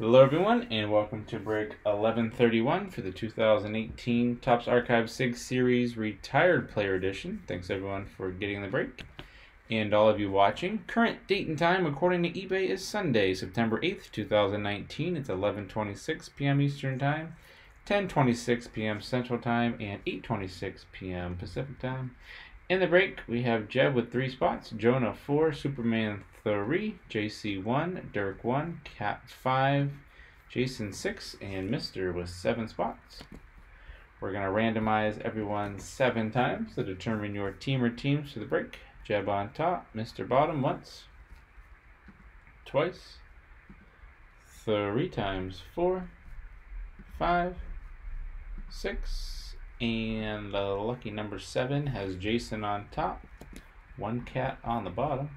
Hello, everyone, and welcome to break 1131 for the 2018 Topps Archive SIG Series Retired Player Edition. Thanks, everyone, for getting the break. And all of you watching, current date and time according to eBay is Sunday, September 8th, 2019. It's 11:26 p.m. Eastern Time, 10:26 p.m. Central Time, and 8:26 p.m. Pacific Time. In the break, we have Jeb with three spots, Jonah four, Superman three, JC one, Dirk one, Cat five, Jason six, and Mister with seven spots. We're gonna randomize everyone seven times to determine your team or teams for the break. Jeb on top, Mr. Bottom once, twice, three times, four, five, six, and lucky number seven has Jason on top, one cat on the bottom.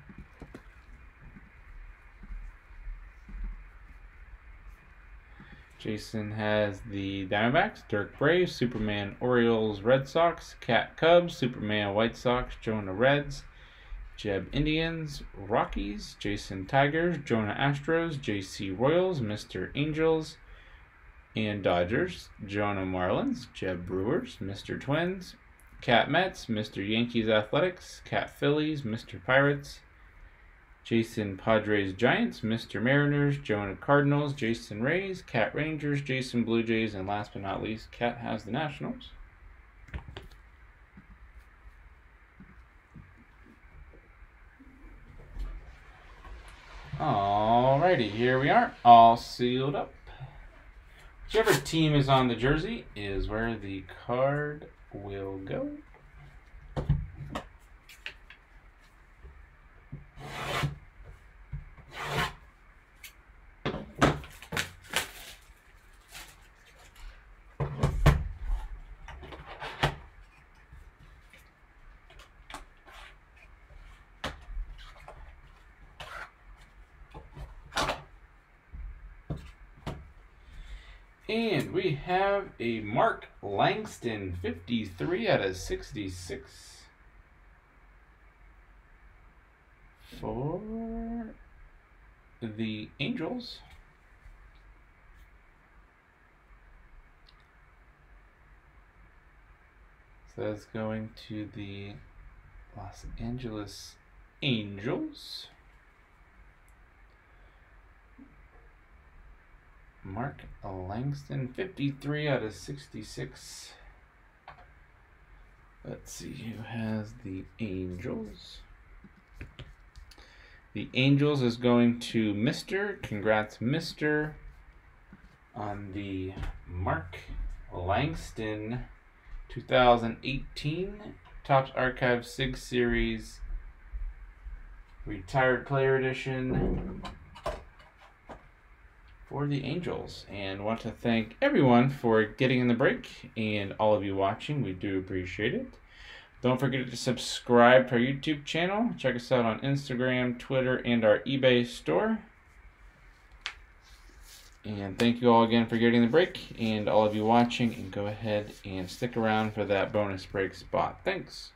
Jason has the Diamondbacks, Dirk Braves, Superman Orioles, Red Sox, Cat Cubs, Superman White Sox, Jonah Reds, Jeb Indians, Rockies, Jason Tigers, Jonah Astros, JC Royals, Mr. Angels, and Dodgers, Jonah Marlins, Jeb Brewers, Mr. Twins, Cat Mets, Mr. Yankees Athletics, Cat Phillies, Mr. Pirates, Jason Padres Giants, Mr. Mariners, Jonah Cardinals, Jason Rays, Cat Rangers, Jason Blue Jays, and last but not least, Cat has the Nationals. Alrighty, here we are, all sealed up. Whichever team is on the jersey is where the card will go. And we have a Mark Langston 53 out of 66 for the Angels. So that's going to the Los Angeles Angels. Mark Langston, 53 out of 66. Let's see who has the Angels. The Angels is going to Mr. Congrats, Mr. On the Mark Langston 2018 Topps Archive SIG Series Retired Player Edition for the Angels. And want to thank everyone for getting in the break and all of you watching. We do appreciate it. Don't forget to subscribe to our YouTube channel. Check us out on Instagram, Twitter, and our eBay store. And thank you all again for getting the break and all of you watching. And go ahead and stick around for that bonus break spot. Thanks.